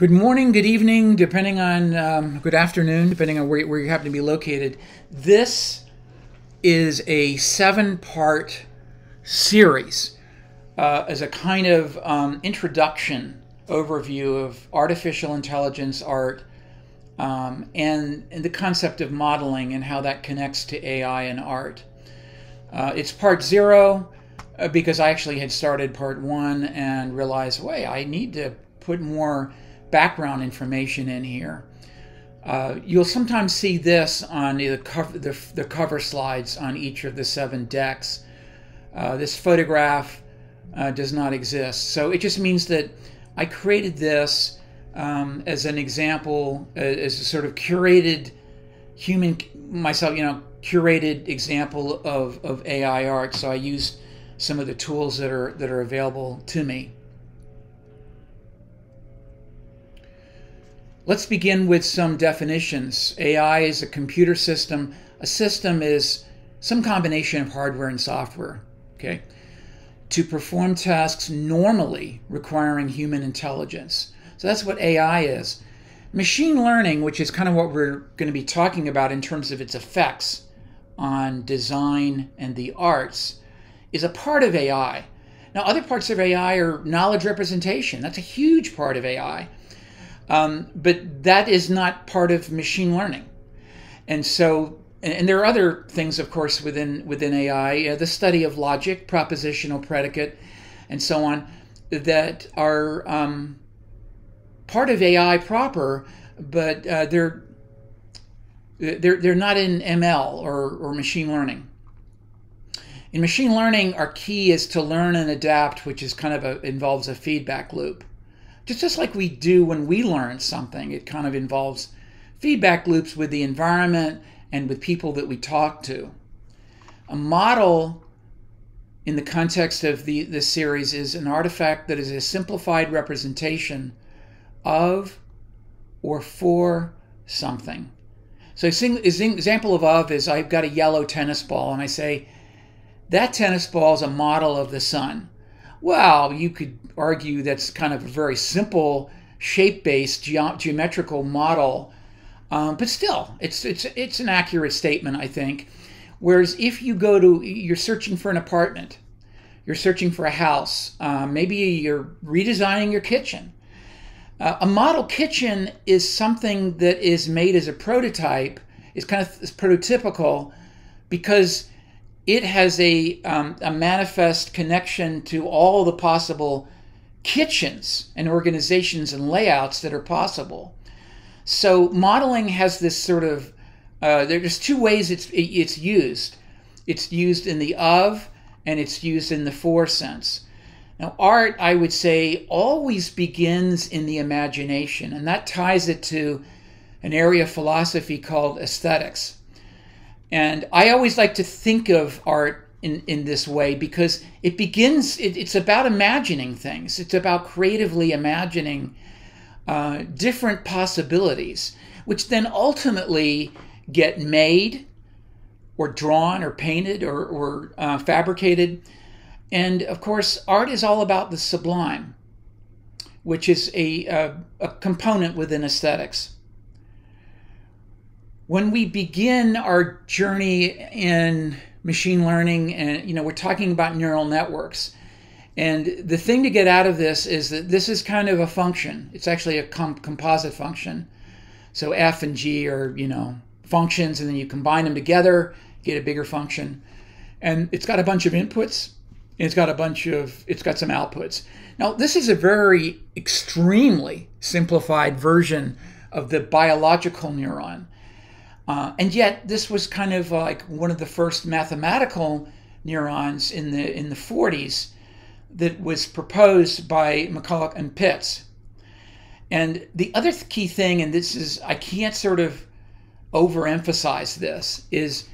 Good morning, good evening, depending on, um, good afternoon, depending on where, where you happen to be located. This is a seven part series uh, as a kind of um, introduction overview of artificial intelligence art um, and, and, the concept of modeling and how that connects to AI and art. Uh, it's part zero uh, because I actually had started part one and realized, wait, I need to put more background information in here. Uh, you'll sometimes see this on the cover, the, the, cover slides on each of the seven decks. Uh, this photograph uh, does not exist. So it just means that I created this um, as an example, as a sort of curated human, myself, you know, curated example of, of AI art. So I used some of the tools that are, that are available to me. Let's begin with some definitions. AI is a computer system. A system is some combination of hardware and software, okay, to perform tasks normally requiring human intelligence. So that's what AI is. Machine learning, which is kind of what we're going to be talking about in terms of its effects on design and the arts, is a part of AI. Now, other parts of AI are knowledge representation. That's a huge part of AI. Um, but that is not part of machine learning. And so, and there are other things, of course, within within AI, uh, the study of logic, propositional predicate, and so on, that are um, part of AI proper, but uh, they're they're they're not in ML or, or machine learning. In machine learning, our key is to learn and adapt, which is kind of a, involves a feedback loop just, just like we do when we learn something. It kind of involves feedback loops with the environment and with people that we talk to. A model in the context of the, this series is an artifact that is a simplified representation of or for something. So an example of of is I've got a yellow tennis ball and I say, that tennis ball is a model of the sun. Well, you could argue that's kind of a very simple shape-based ge- geometrical model, um, but still, it's it's it's an accurate statement, I think. Whereas if you go to, you're searching for an apartment, you're searching for a house, um, maybe you're redesigning your kitchen. Uh, a model kitchen is something that is made as a prototype, is kind of prototypical, because it has a, um, a manifest connection to all the possible kitchens and organizations and layouts that are possible. So modeling has this sort of uh, there's two ways it's it's used. It's used in the of and it's used in the for sense. Now, art, I would say, always begins in the imagination, and that ties it to an area of philosophy called aesthetics. And I always like to think of art in, in this way because it begins, it, it's about imagining things, it's about creatively imagining uh, different possibilities, which then ultimately get made or drawn or painted or, or uh, fabricated. And of course, art is all about the sublime, which is a, a, a component within aesthetics when we begin our journey in machine learning and you know we're talking about neural networks. And the thing to get out of this is that this is kind of a function. It's actually a com- composite function. So f and g are you know functions and then you combine them together get a bigger function. And it's got a bunch of inputs and it's got a bunch of it's got some outputs. Now this is a very extremely simplified version of the biological neuron uh, and yet, this was kind of like one of the first mathematical neurons in the in the 40s that was proposed by McCulloch and Pitts. And the other key thing, and this is I can't sort of overemphasize this, is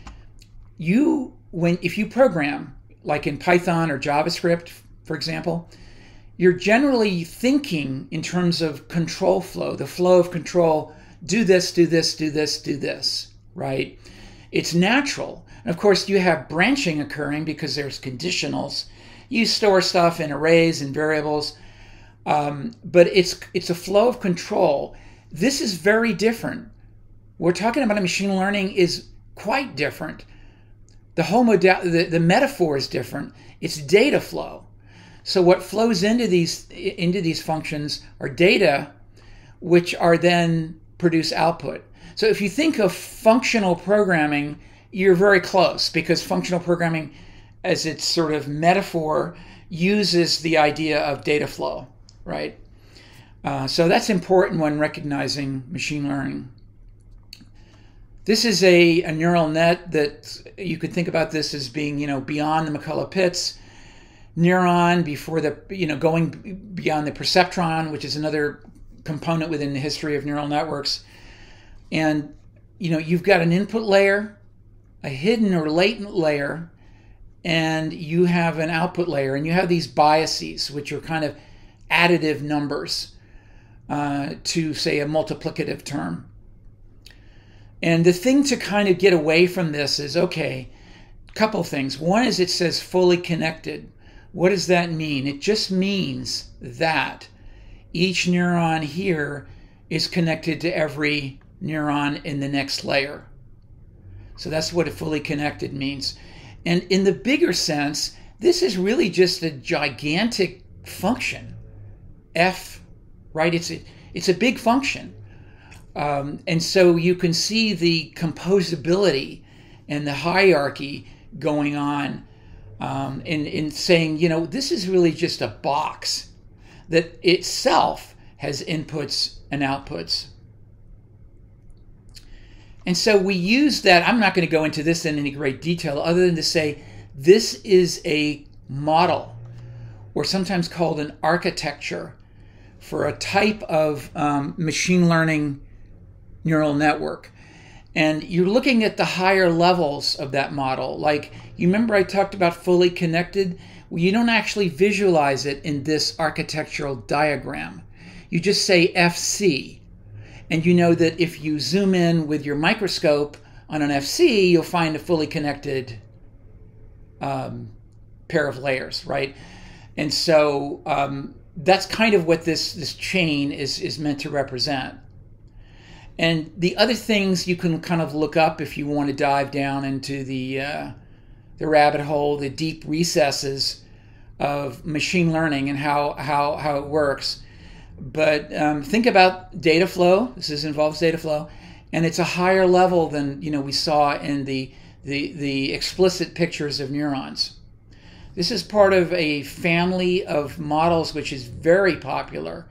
you when if you program like in Python or JavaScript, for example, you're generally thinking in terms of control flow, the flow of control do this, do this, do this, do this, right? It's natural. And of course, you have branching occurring because there's conditionals. You store stuff in arrays and variables. Um, but it's it's a flow of control. This is very different. We're talking about a machine learning is quite different. The whole modal the, the metaphor is different. It's data flow. So what flows into these into these functions are data, which are then produce output. So if you think of functional programming, you're very close because functional programming, as its sort of metaphor, uses the idea of data flow, right? Uh, so that's important when recognizing machine learning. This is a, a neural net that you could think about this as being, you know, beyond the McCulloch-Pitts neuron, before the, you know, going beyond the perceptron, which is another component within the history of neural networks. And, you know, you've got an input layer, a hidden or latent layer, and you have an output layer, and you have these biases, which are kind of additive numbers uh, to, say, a multiplicative term. And the thing to kind of get away from this is okay, a couple things. One is it says fully connected. What does that mean? It just means that each neuron here is connected to every neuron in the next layer. So that's what a fully connected means. And in the bigger sense, this is really just a gigantic function. F, right? It's a, it's a big function. Um, and so you can see the composability and the hierarchy going on um, in, in saying, you know, this is really just a box that itself has inputs and outputs. And so we use that. I'm not going to go into this in any great detail other than to say this is a model or sometimes called an architecture for a type of um, machine learning neural network. And you're looking at the higher levels of that model. Like, you remember I talked about fully connected? You don't actually visualize it in this architectural diagram. You just say FC and you know that if you zoom in with your microscope on an FC, you'll find a fully connected um, pair of layers, right? And so um, that's kind of what this this chain is is meant to represent. And the other things you can kind of look up if you want to dive down into the uh, the rabbit hole, the deep recesses of machine learning and how how how it works. But um, think about data flow. This is, involves data flow, and it's a higher level than you know we saw in the the, the explicit pictures of neurons. This is part of a family of models which is very popular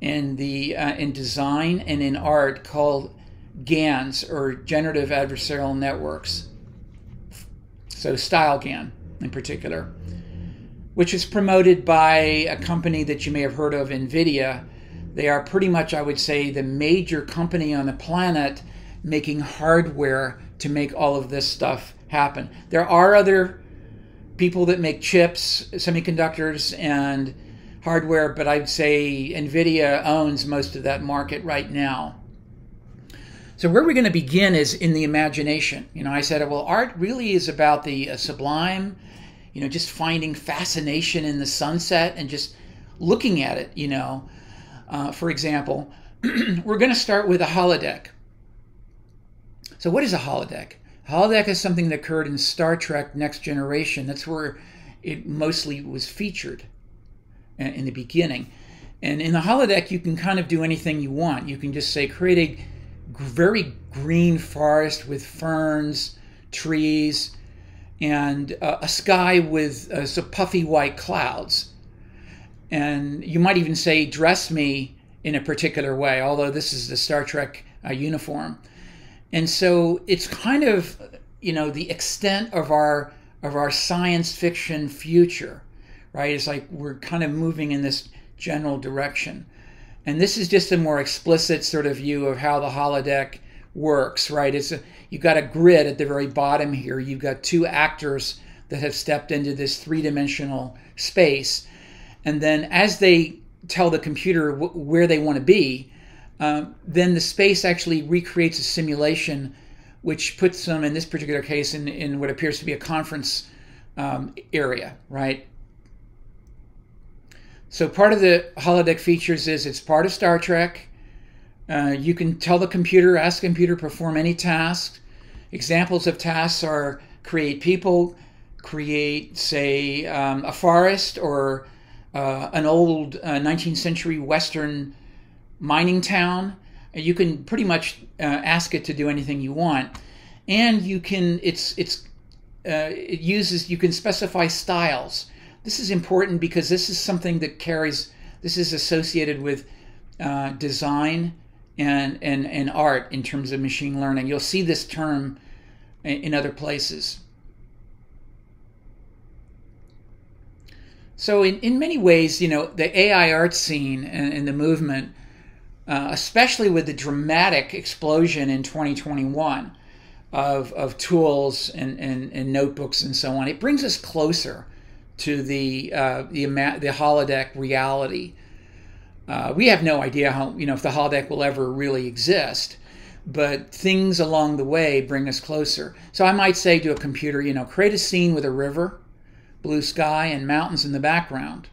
in the uh, in design and in art called GANs or generative adversarial networks. So StyleGAN in particular which is promoted by a company that you may have heard of, NVIDIA. They are pretty much, I would say, the major company on the planet making hardware to make all of this stuff happen. There are other people that make chips, semiconductors, and hardware, but I'd say NVIDIA owns most of that market right now. So where we're going to begin is in the imagination. You know, I said, well, art really is about the uh, sublime you know, just finding fascination in the sunset and just looking at it, you know. Uh, for example, we're going to start with a holodeck. So, what is a holodeck? A holodeck is something that occurred in Star Trek Next Generation. That's where it mostly was featured in the beginning. And in the holodeck, you can kind of do anything you want. You can just say, create a very green forest with ferns, trees, and uh, a sky with uh, some puffy white clouds. And you might even say, dress me in a particular way, although this is the Star Trek uh, uniform. And so it's kind of, you know, the extent of our of our science fiction future, right? It's like we're kind of moving in this general direction. And this is just a more explicit sort of view of how the holodeck works, right? It's a, you've got a grid at the very bottom here. You've got two actors that have stepped into this three-dimensional space, and then as they tell the computer where they want to be, um, then the space actually recreates a simulation, which puts them in this particular case in, in what appears to be a conference um, area, right? So part of the holodeck features is it's part of Star Trek. Uh, you can tell the computer, ask the computer, perform any task. Examples of tasks are create people, create, say, um, a forest or uh, an old uh, 19th century Western mining town. You can pretty much uh, ask it to do anything you want, and you can. It's it's uh, it uses. You can specify styles. This is important because this is something that carries. This is associated with uh, design and and and art in terms of machine learning. You'll see this term in, in other places. So in, in many ways, you know, the AI art scene and, and the movement, uh, especially with the dramatic explosion in 2021 of, of tools and, and, and notebooks and so on, it brings us closer to the uh, the the holodeck reality. Uh, we have no idea how you know if the holodeck will ever really exist, but things along the way bring us closer. So I might say to a computer, you know, create a scene with a river blue sky and mountains in the background.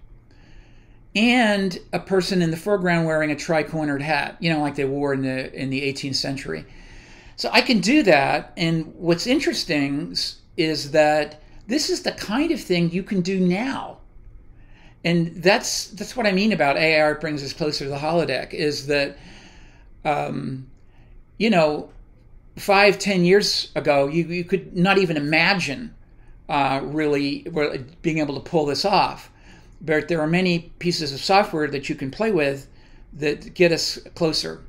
And a person in the foreground wearing a tri-cornered hat, you know, like they wore in the in the 18th century. So I can do that. And what's interesting is that this is the kind of thing you can do now. And that's that's what I mean about AR brings us closer to the holodeck is that um, you know, five, ten years ago, you, you could not even imagine uh, really being able to pull this off. But there are many pieces of software that you can play with that get us closer.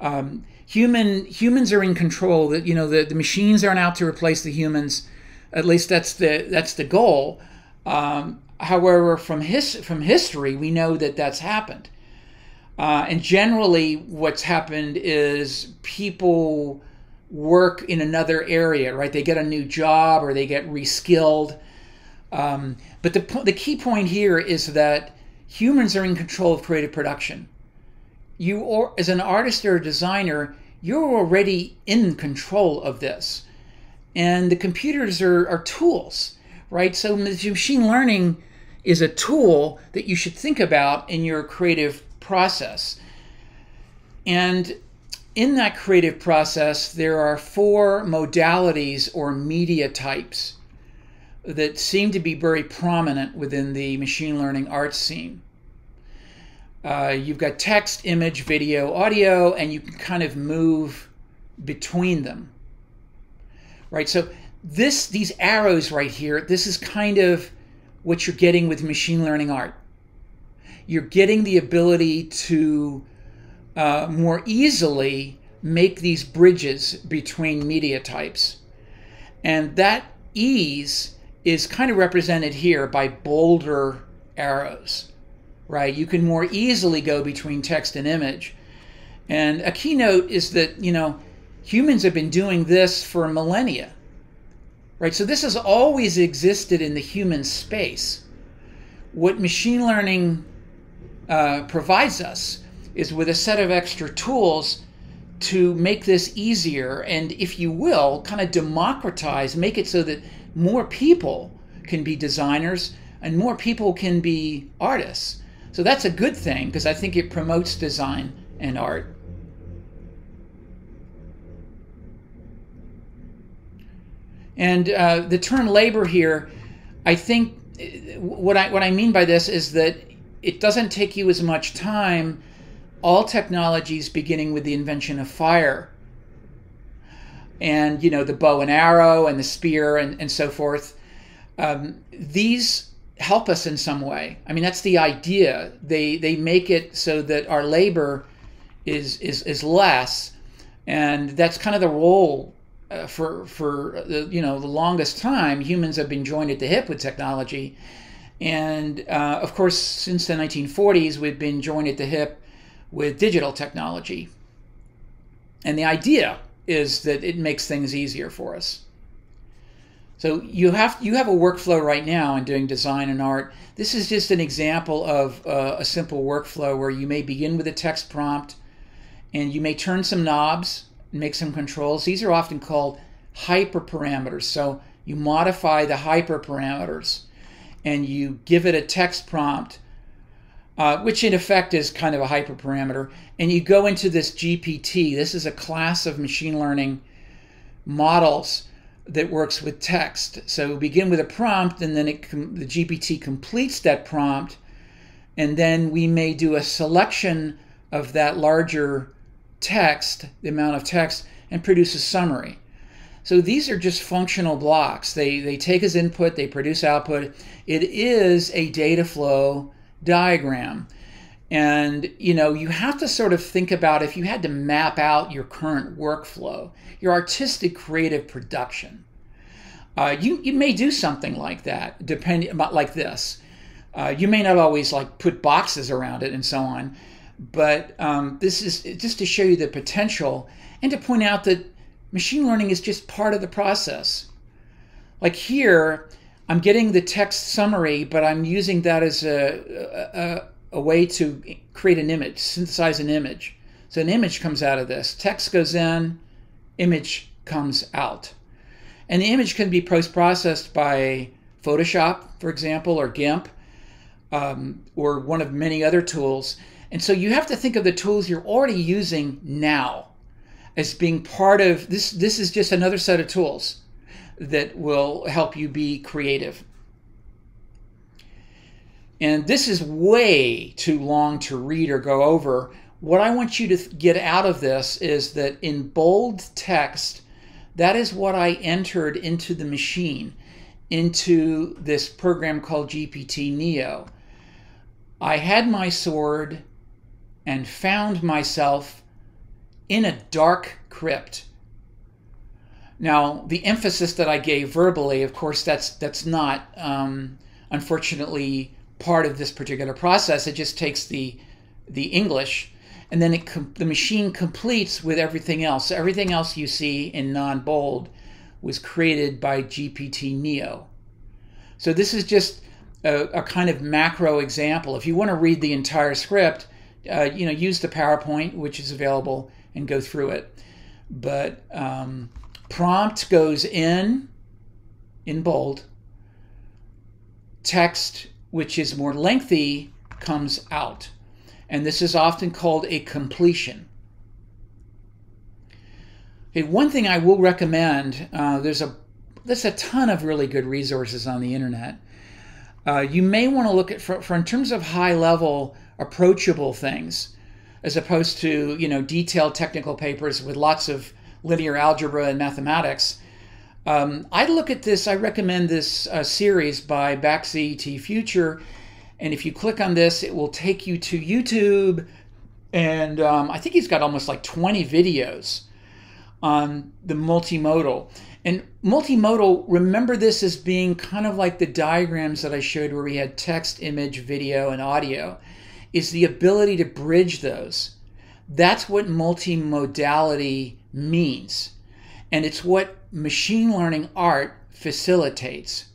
Um, human humans are in control. That you know the, the machines aren't out to replace the humans. At least that's the that's the goal. Um, however, from his from history, we know that that's happened. Uh, and generally, what's happened is people work in another area, right? They get a new job or they get reskilled. Um, but the, the key point here is that humans are in control of creative production. You, or, as an artist or a designer, you're already in control of this. And the computers are, are tools, right? So machine learning is a tool that you should think about in your creative process. And in that creative process, there are four modalities or media types that seem to be very prominent within the machine learning art scene. Uh, you've got text, image, video, audio, and you can kind of move between them. Right? So this these arrows right here, this is kind of what you're getting with machine learning art. You're getting the ability to uh, more easily make these bridges between media types. And that ease is kind of represented here by bolder arrows, right? You can more easily go between text and image. And a keynote is that, you know, humans have been doing this for millennia, right? So this has always existed in the human space. What machine learning uh, provides us is with a set of extra tools to make this easier and, if you will, kind of democratize, make it so that more people can be designers and more people can be artists. So that's a good thing because I think it promotes design and art. And uh, the term labor here, I think what I what I mean by this is that it doesn't take you as much time all technologies beginning with the invention of fire. And you know the bow and arrow and the spear and, and so forth. Um, these help us in some way. I mean that's the idea. They they make it so that our labor is is is less. And that's kind of the role uh, for for the you know the longest time humans have been joined at the hip with technology and uh, of course since the 1940s we've been joined at the hip with digital technology. And the idea is that it makes things easier for us. So you have you have a workflow right now in doing design and art. This is just an example of uh, a simple workflow where you may begin with a text prompt and you may turn some knobs, make some controls. These are often called hyperparameters. So you modify the hyperparameters and you give it a text prompt uh, which in effect is kind of a hyperparameter. And you go into this GPT. This is a class of machine learning models that works with text. So we begin with a prompt, and then it the GPT completes that prompt, and then we may do a selection of that larger text, the amount of text, and produce a summary. So these are just functional blocks. They they take as input, they produce output. It is a data flow diagram. And you know, you have to sort of think about if you had to map out your current workflow, your artistic creative production. Uh, you you may do something like that, depending like this. Uh, you may not always like put boxes around it and so on, but um, this is just to show you the potential and to point out that machine learning is just part of the process. Like here, I'm getting the text summary, but I'm using that as a, a, a way to create an image, synthesize an image. So an image comes out of this. Text goes in, image comes out. And the image can be post processed by Photoshop, for example, or GIMP, um, or one of many other tools. And so you have to think of the tools you're already using now as being part of this. This is just another set of tools that will help you be creative. And this is way too long to read or go over. What I want you to get out of this is that in bold text, that is what I entered into the machine, into this program called GPT Neo. I had my sword and found myself in a dark crypt. Now, the emphasis that I gave verbally, of course, that's that's not um, unfortunately part of this particular process. It just takes the the English, and then it the machine completes with everything else. So everything else you see in non-bold was created by GPT Neo. So this is just a, a kind of macro example. If you want to read the entire script, uh, you know, use the PowerPoint, which is available, and go through it. But um, prompt goes in in bold. Text which is more lengthy, comes out. And this is often called a completion. Okay, one thing I will recommend uh, there's a there's a ton of really good resources on the internet. Uh, you may want to look at for, for in terms of high level approachable things, as opposed to you know detailed technical papers with lots of linear algebra and mathematics. Um, I look at this, I recommend this uh, series by Bakz T. Future. And if you click on this, it will take you to YouTube. And um, I think he's got almost like 20 videos on the multimodal. And multimodal, remember this as being kind of like the diagrams that I showed where we had text, image, video, and audio, is the ability to bridge those. That's what multimodality means. And it's what machine learning art facilitates.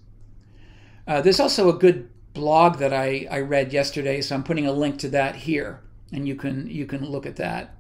Uh, there's also a good blog that I, I read yesterday, so I'm putting a link to that here, and you can you can look at that.